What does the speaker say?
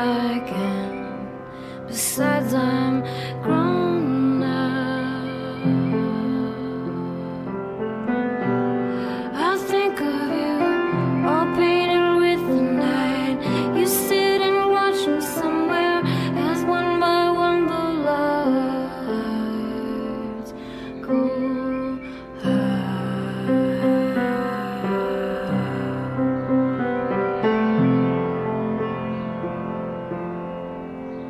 again. Besides, I.